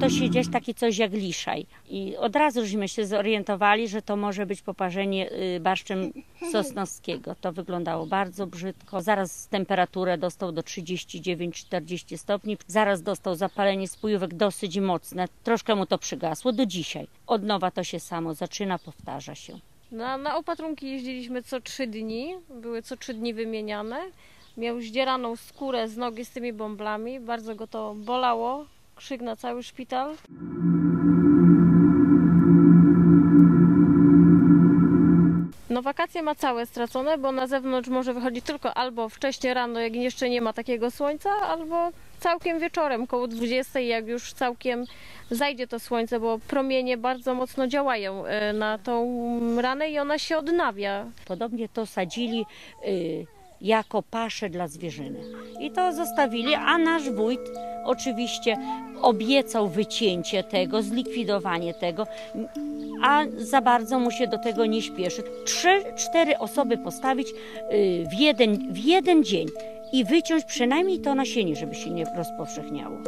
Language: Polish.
zaczęto się dziać takie coś jak liszaj. I od razu żeśmy się zorientowali, że to może być poparzenie y, barszczem sosnowskiego. To wyglądało bardzo brzydko. Zaraz temperaturę dostał do 39-40 stopni. Zaraz dostał zapalenie spojówek dosyć mocne. Troszkę mu to przygasło do dzisiaj. Od nowa to się samo zaczyna, powtarza się. Na, na opatrunki jeździliśmy co trzy dni, były co trzy dni wymieniane. Miał zdzieraną skórę z nogi z tymi bąblami, bardzo go to bolało, krzyk na cały szpital. No wakacje ma całe stracone, bo na zewnątrz może wychodzić tylko albo wcześnie rano, jak jeszcze nie ma takiego słońca, albo całkiem wieczorem, koło 20, jak już całkiem zajdzie to słońce, bo promienie bardzo mocno działają e, na tą ranę i ona się odnawia. Podobnie to sadzili y, jako paszę dla zwierzyny. I to zostawili, a nasz wójt oczywiście obiecał wycięcie tego, zlikwidowanie tego, a za bardzo mu się do tego nie śpieszy. Trzy, cztery osoby postawić y, w jeden, w jeden dzień i wyciąć przynajmniej to nasienie, żeby się nie rozpowszechniało.